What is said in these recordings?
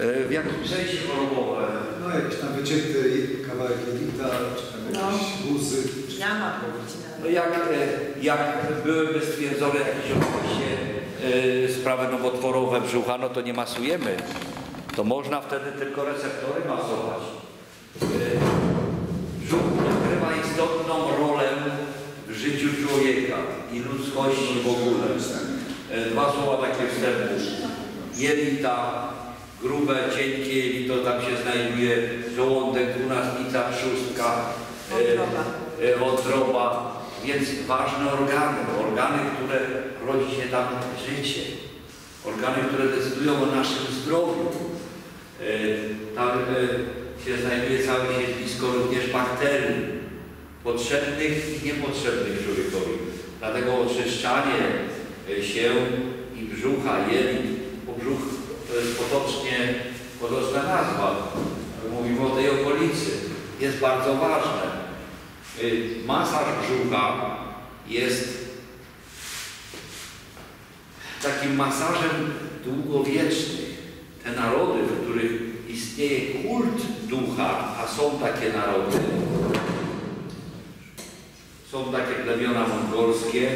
E, W jakim sensie chorobowe? No jakiś tam wycięty kawałek jelita, czy tam No. jakieś guzy. czy- No jak, e, jak byłyby stwierdzone jakieś oczywiście e, sprawy nowotworowe brzucha, no to nie masujemy. To można wtedy tylko receptory masować. E, Brzuch odgrywa istotną rolę w życiu człowieka i ludzkości w ogóle. Dwa słowa takie wstępu. Jelita, grube, cienkie jelito, tam się znajduje żołądek, dwunastnica, trzustka, e, Wątroba. e, więc ważne organy, organy, które rodzi się tam życie, organy, które decydują o naszym zdrowiu. E, Tam e, się znajduje całe siedlisko również bakterii, potrzebnych i niepotrzebnych człowiekowi. Dlatego oczyszczanie e, się i brzucha, jelit, bo brzuch to jest potocznie, potoczna nazwa, mówimy o tej okolicy, jest bardzo ważne. Y, Masaż brzucha jest takim masażem długowiecznych. Te narody, w których istnieje kult ducha, a są takie narody, są takie plemiona mongolskie,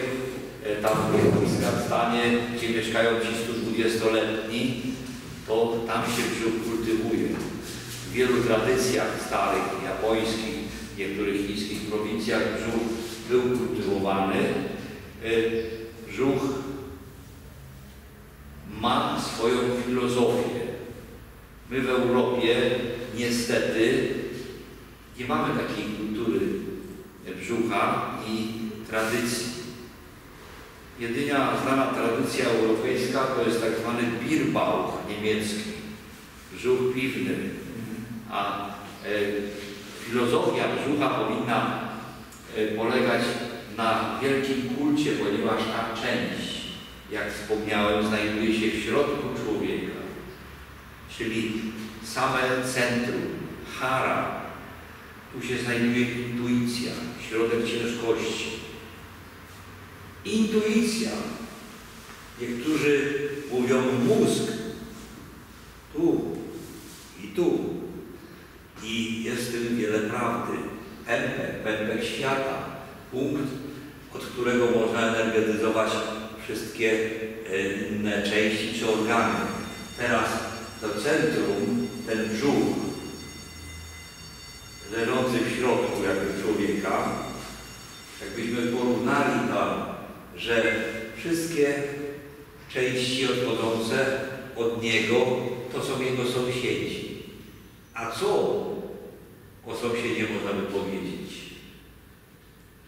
e, tam w Kirgistanie, gdzie mieszkają ci 120-letni, to tam się brzuch kultywuje. W wielu tradycjach starych, japońskich, niektórych chińskich prowincjach brzuch był kultywowany. E, Brzuch ma swoją filozofię. My w Europie niestety nie mamy takiej kultury brzucha i tradycji. Jedyna znana tradycja europejska to jest tak zwany Bierbauch niemiecki, brzuch piwny, a e, filozofia brzucha powinna e, polegać na wielkim kulcie, ponieważ ta część, jak wspomniałem, znajduje się w środku człowieka, czyli same centrum, hara, tu się znajduje intuicja, środek ciężkości. Intuicja. Niektórzy mówią mózg. Tu i tu. I jest w tym wiele prawdy. Pępek, pępek świata. Punkt, od którego można energetyzować wszystkie e, inne części czy organy. Teraz to centrum, ten brzuch, leżący w środku jakby człowieka, jakbyśmy porównali tam, że wszystkie części odchodzące od niego to są jego sąsiedzi. A co o sąsiedzie można by powiedzieć?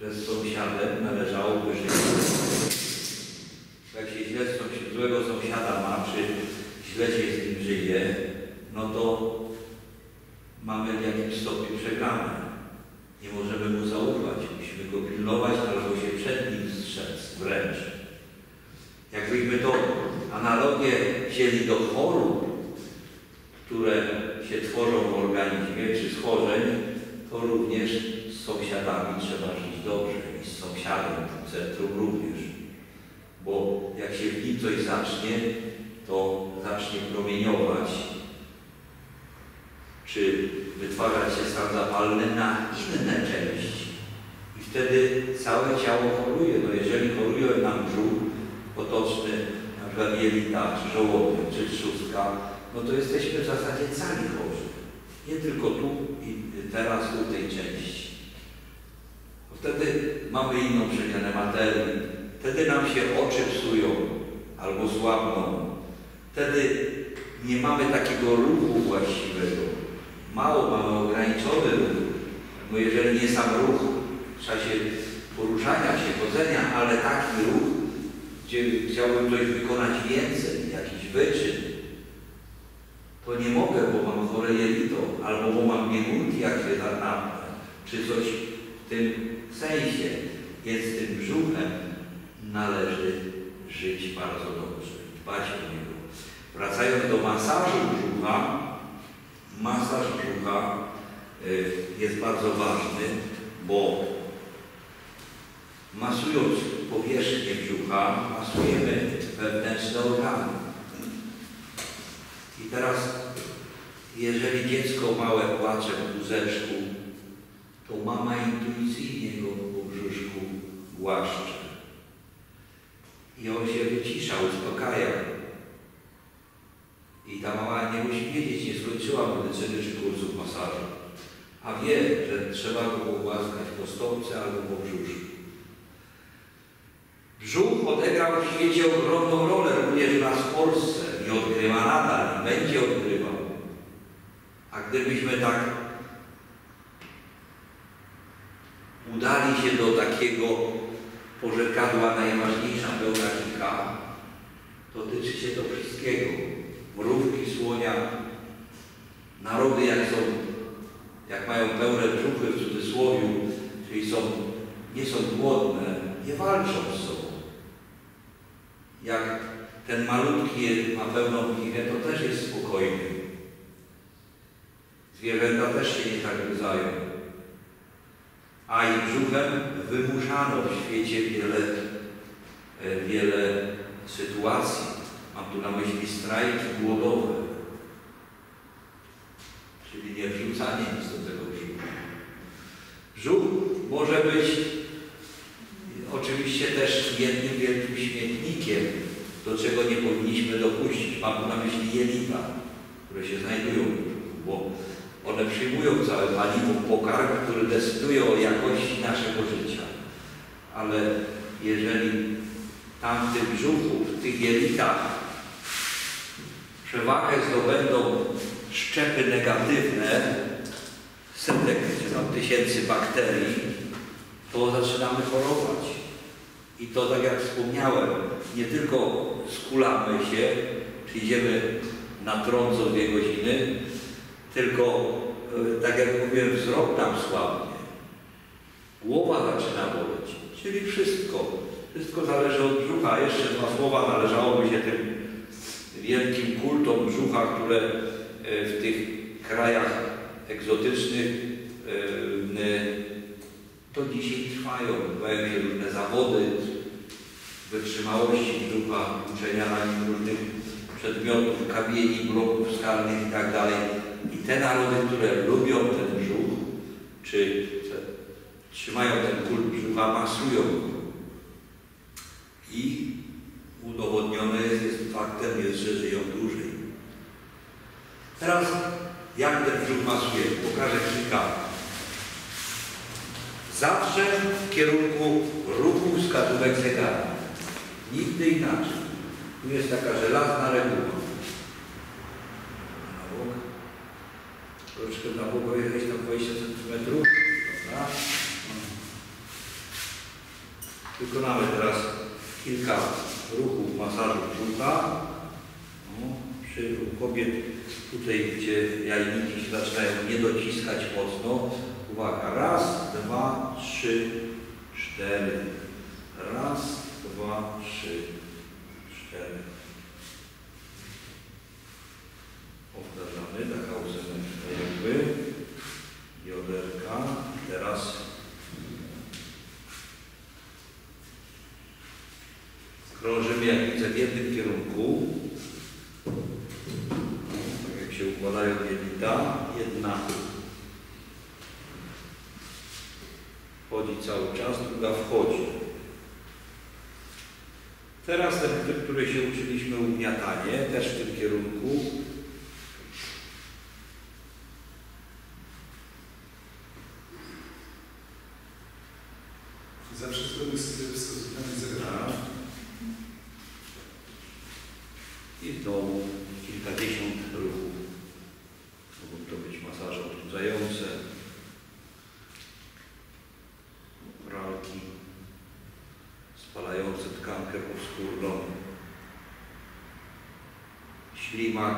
Że z sąsiadem należałoby żyć. Jak się źle złego sąsiada ma, czy źle się z nim żyje, no to mamy w jakimś stopniu przegrane. Nie możemy mu zaufać, musimy go pilnować, albo się przed nim strzec wręcz. Jakbyśmy to analogię wzięli do chorób, które się tworzą w organizmie, czy schorzeń, to również z sąsiadami trzeba żyć dobrze i z sąsiadem w centrum również. Bo jak się w nim coś zacznie, to zacznie promieniować, czy wytwarzać się stan zapalny na inne części. Wtedy całe ciało choruje. No jeżeli choruje nam brzuch potoczny, na przykład jelita, czy żołądek, czy trzustka, no to jesteśmy w zasadzie cali chorzy. Nie tylko tu i teraz, tu tej części. Wtedy mamy inną przemianę materii. Wtedy nam się oczy psują albo słabną. Wtedy nie mamy takiego ruchu właściwego. Mało mamy ograniczony ruch. Bo jeżeli nie sam ruch w czasie poruszania się, chodzenia, ale taki ruch, gdzie chciałbym coś wykonać więcej, jakiś wyczyn, to nie mogę, bo mam chore jelito, albo bo mam biegunki, jak się napnę, czy coś w tym sensie. Więc tym brzuchem należy żyć bardzo dobrze, dbać o niego. Wracając do masażu brzucha, masaż brzucha y, jest bardzo ważny, bo masując powierzchnię brzucha, masujemy wewnętrzne organy. I teraz Jeżeli dziecko małe płacze w wózeczku, to mama intuicyjnie go po brzuszku głaszcze. I on się wycisza, uspokaja. I ta mama nie musi wiedzieć, nie skończyła medycyny czy kursów masażu, a wie, że trzeba go pogłaskać po stopce albo po brzuszku. Brzuch odegrał w świecie ogromną rolę również u nas w Polsce i odgrywa nadal i będzie odgrywał. A gdybyśmy tak udali się do takiego porzekadła najważniejsza pełna kika, dotyczy się to wszystkiego. Mrówki, słonia, narody jak są, jak mają pełne brzuchy w cudzysłowie, czyli są, nie są głodne, nie walczą z sobą. Jak ten malutki ma pełną piwę, to też jest spokojny. Zwierzęta też się nie zagryzają. A i brzuchem wymuszano w świecie wiele, e, wiele sytuacji. Mam tu na myśli strajki głodowe, czyli nie wrzucanie nic do tego brzucha. Brzuch może być oczywiście też jednym wielkim śmietnikiem, do czego nie powinniśmy dopuścić. Mam na myśli jelita, które się znajdują w bo one przyjmują całe paliwo, pokarm, który decyduje o jakości naszego życia. Ale jeżeli tam w tym brzuchu, w tych jelitach przewagę zdobędą szczepy negatywne, setek czy tam tysięcy bakterii, to zaczynamy chorować. I to, tak jak wspomniałem, nie tylko skulamy się, czy idziemy na tron co dwie godziny, tylko, e, tak jak mówiłem, wzrok nam słabnie. Głowa zaczyna boleć, czyli wszystko. Wszystko zależy od brzucha. Jeszcze dwa słowa należałoby się tym wielkim kultom brzucha, które e, w tych krajach egzotycznych e, to dzisiaj trwają. Się różne zawody wytrzymałości brzucha, uczenia na nim różnych przedmiotów, kamieni, bloków skalnych i tak dalej. I te narody, które lubią ten brzuch, czy trzymają ten kult brzucha, masują go. I udowodnione jest, jest faktem, jest, że żyją dłużej. Teraz jak ten brzuch masuje? Pokażę kilka. Zawsze w kierunku ruchu wskazówek zegara. Nigdy inaczej. Tu jest taka żelazna reguła. Na bok. Troszkę na bok jechać tam 20 cm. Dobra. Wykonamy teraz kilka ruchów masażu brzucha. No, przy kobiet tutaj, gdzie jajniki się zaczynają nie dociskać mocno. Uwaga, raz, trzy, cztery. Raz, dwa, trzy, cztery. Powtarzamy, taka ósemeczka jakby. Joderka. Teraz krążymy jak widzę w jednym kierunku. Tak jak się układają jelita. Jedna cały czas, druga wchodzi. Teraz ten, który się uczyliśmy ugniatanie, też w tym kierunku. Zawsze zgodnie z wskazówkami zegarka. Tak. I znowu kilkadziesiąt ruchów. Mogą to być masaże odchudzające, pralki, spalające tkankę powskórną, ślimak,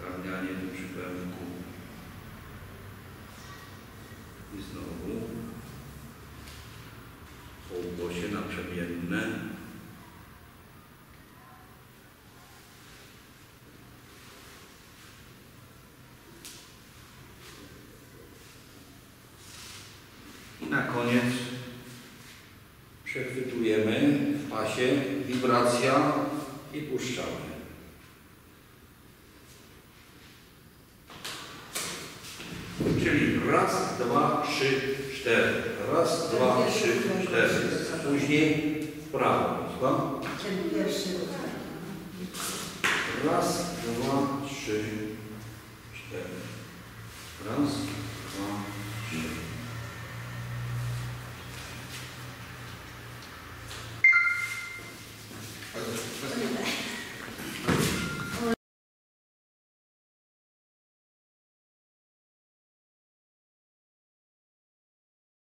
karmianie tu przy pęku i znowu. Półgłosie naprzemienne. I na koniec się, wibracja i puszczamy. Czyli raz, dwa, trzy, cztery. Raz, dwa, trzy, cztery. Później w prawo. Słucham? Raz, dwa, trzy, cztery. Raz,